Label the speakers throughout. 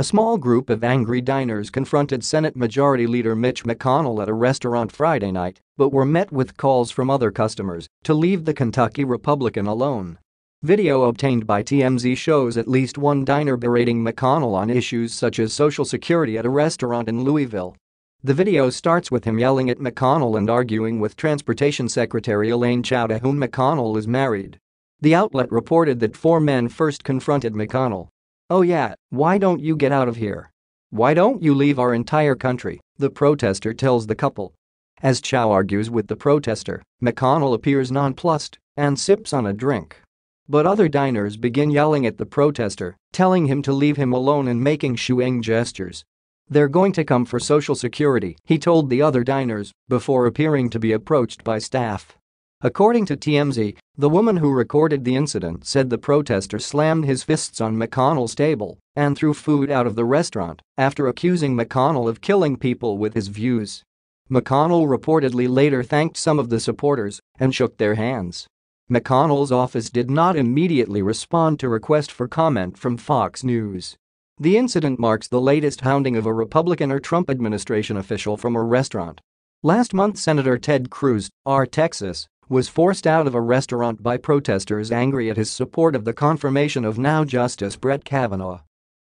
Speaker 1: A small group of angry diners confronted Senate Majority Leader Mitch McConnell at a restaurant Friday night but were met with calls from other customers to leave the Kentucky Republican alone. Video obtained by TMZ shows at least one diner berating McConnell on issues such as Social Security at a restaurant in Louisville. The video starts with him yelling at McConnell and arguing with Transportation Secretary Elaine Chao to whom McConnell is married. The outlet reported that four men first confronted McConnell Oh yeah, why don't you get out of here? Why don't you leave our entire country, the protester tells the couple. As Chao argues with the protester, McConnell appears nonplussed and sips on a drink. But other diners begin yelling at the protester, telling him to leave him alone and making shooing gestures. They're going to come for Social Security, he told the other diners, before appearing to be approached by staff. According to TMZ, the woman who recorded the incident said the protester slammed his fists on McConnell's table and threw food out of the restaurant after accusing McConnell of killing people with his views. McConnell reportedly later thanked some of the supporters and shook their hands. McConnell's office did not immediately respond to request for comment from Fox News. The incident marks the latest hounding of a Republican or Trump administration official from a restaurant. Last month Senator Ted Cruz, R. Texas, was forced out of a restaurant by protesters angry at his support of the confirmation of now Justice Brett Kavanaugh.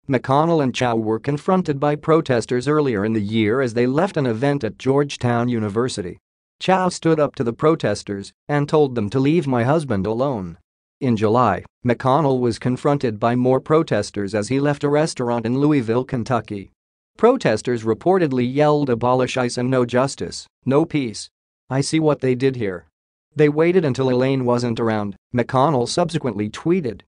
Speaker 1: McConnell and Chao were confronted by protesters earlier in the year as they left an event at Georgetown University. Chao stood up to the protesters and told them to leave my husband alone. In July, McConnell was confronted by more protesters as he left a restaurant in Louisville, Kentucky. Protesters reportedly yelled abolish ICE and no justice, no peace. I see what they did here. They waited until Elaine wasn't around, McConnell subsequently tweeted.